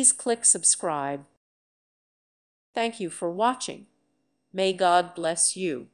Please click subscribe. Thank you for watching. May God bless you.